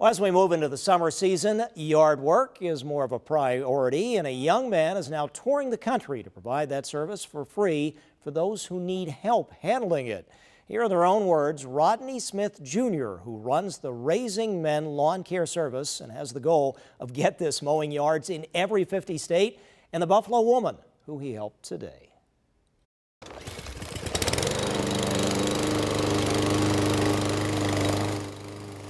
Well, as we move into the summer season, yard work is more of a priority, and a young man is now touring the country to provide that service for free for those who need help handling it. Here are their own words Rodney Smith Jr., who runs the Raising Men Lawn Care Service and has the goal of get this mowing yards in every 50 state, and the Buffalo woman who he helped today.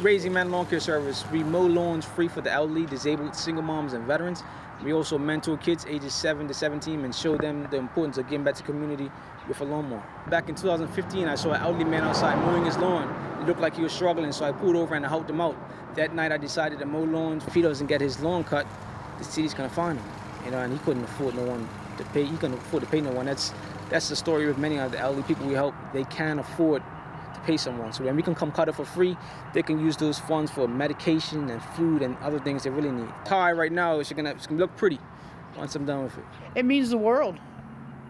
Raising Men Lawn Care Service, we mow lawns free for the elderly, disabled, single moms, and veterans. We also mentor kids ages 7 to 17 and show them the importance of giving back to community with a lawnmower. Back in 2015, I saw an elderly man outside mowing his lawn. It looked like he was struggling, so I pulled over and I helped him out. That night, I decided to mow lawns. If he doesn't get his lawn cut, the city's gonna find him. You know, and he couldn't afford no one to pay. He couldn't afford to pay no one. That's that's the story with many of the elderly people we help. They can't afford pay someone. So when we can come cut it for free, they can use those funds for medication and food and other things they really need. Tie right now is gonna, it's gonna look pretty once I'm done with it. It means the world,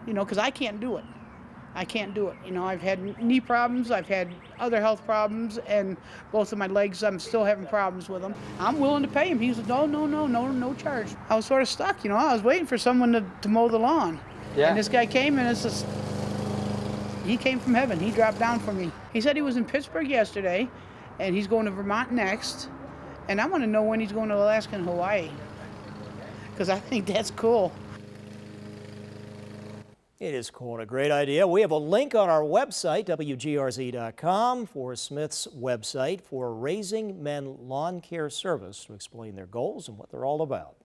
you know, because I can't do it. I can't do it. You know, I've had knee problems, I've had other health problems, and both of my legs, I'm still having problems with them. I'm willing to pay him. He said, no, no, no, no, no charge. I was sort of stuck, you know, I was waiting for someone to, to mow the lawn. Yeah. And this guy came and it's just, he came from heaven. He dropped down for me. He said he was in Pittsburgh yesterday, and he's going to Vermont next. And I want to know when he's going to Alaska and Hawaii, because I think that's cool. It is cool and a great idea. We have a link on our website, WGRZ.com, for Smith's website for Raising Men Lawn Care Service to explain their goals and what they're all about.